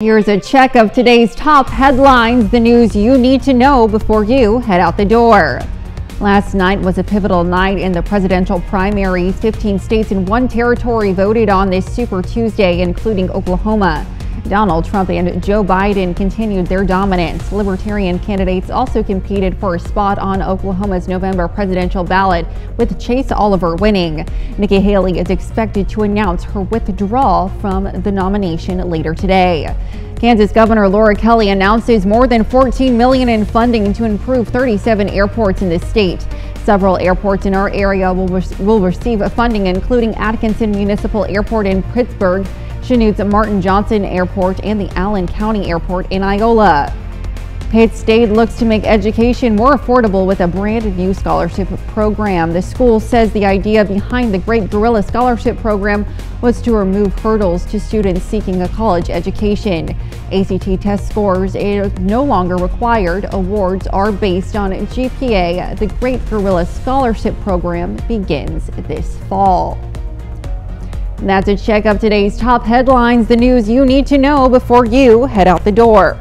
Here's a check of today's top headlines, the news you need to know before you head out the door. Last night was a pivotal night in the presidential primaries. 15 states and one territory voted on this Super Tuesday, including Oklahoma. Donald Trump and Joe Biden continued their dominance. Libertarian candidates also competed for a spot on Oklahoma's November presidential ballot, with Chase Oliver winning. Nikki Haley is expected to announce her withdrawal from the nomination later today. Kansas Governor Laura Kelly announces more than 14 million in funding to improve 37 airports in the state. Several airports in our area will, re will receive funding, including Atkinson Municipal Airport in Pittsburg, Chanute's Martin Johnson Airport and the Allen County Airport in Iola. Pitt State looks to make education more affordable with a brand new scholarship program. The school says the idea behind the Great Gorilla Scholarship Program was to remove hurdles to students seeking a college education. ACT test scores are no longer required. Awards are based on GPA. The Great Gorilla Scholarship Program begins this fall. That's a check of today's top headlines, the news you need to know before you head out the door.